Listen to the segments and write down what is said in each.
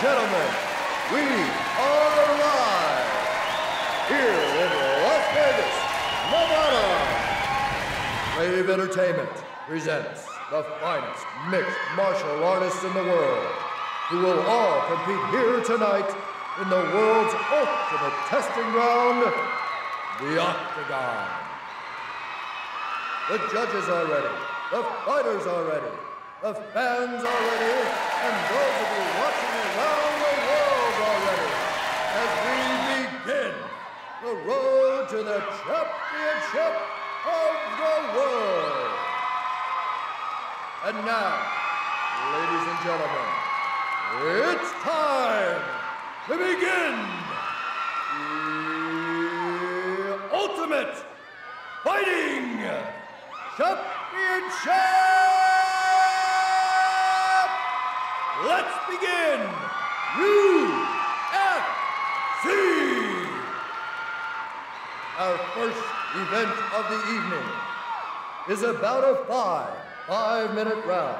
gentlemen, we are live here in Las Vegas, Nevada. Rave Entertainment presents the finest mixed martial artists in the world, who will all compete here tonight in the world's ultimate testing ground, the Octagon. The judges are ready, the fighters are ready, the fans are ready, and those of you watching around the world are ready as we begin the road to the championship of the world. And now, ladies and gentlemen, it's time to begin the ultimate fighting championship. Our first event of the evening is about a five five-minute round.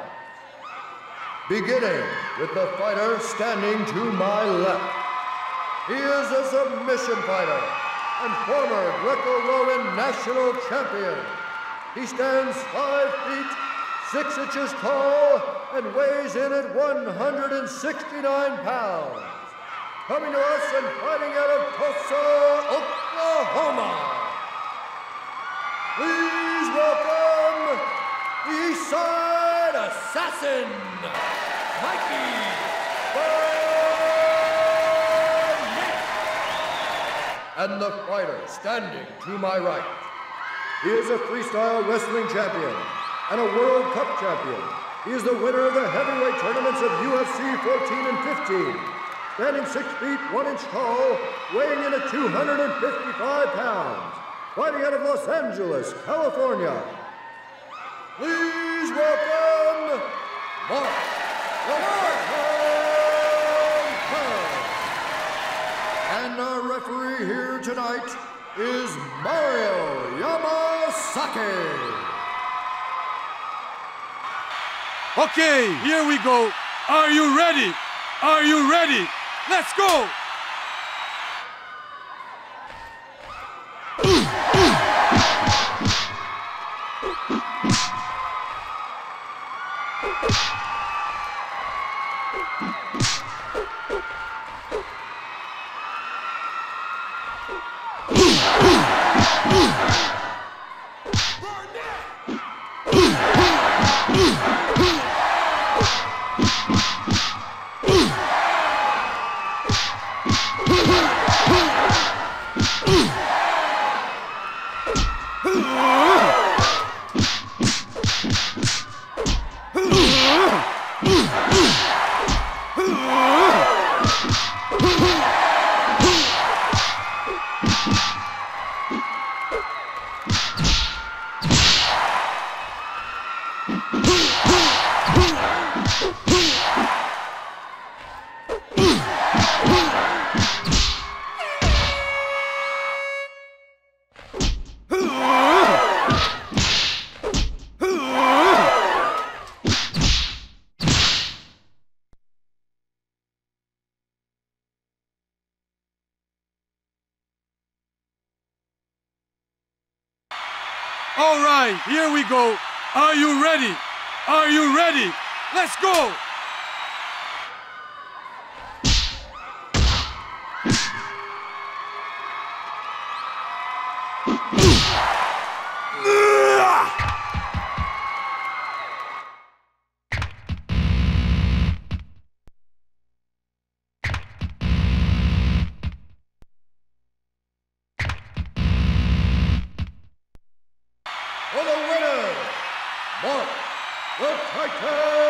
Beginning with the fighter standing to my left. He is a submission fighter and former Greco-Roman national champion. He stands five feet, six inches tall, and weighs in at 169 pounds. Coming to us and fighting out of Tulsa, Oklahoma. Please welcome the East Side Assassin, Mikey. And the fighter standing to my right. He is a freestyle wrestling champion and a World Cup champion. He is the winner of the heavyweight tournaments of UFC 14 and 15. Standing 6 feet 1 inch tall, weighing in at 255 pounds. Fighting out of Los Angeles, California. Please welcome Mark And our referee here tonight is Mario Yamasaki. Okay, here we go. Are you ready? Are you ready? Let's go! All right, here we go. Are you ready? Are you ready? Let's go! For the winner, Mark the Titan.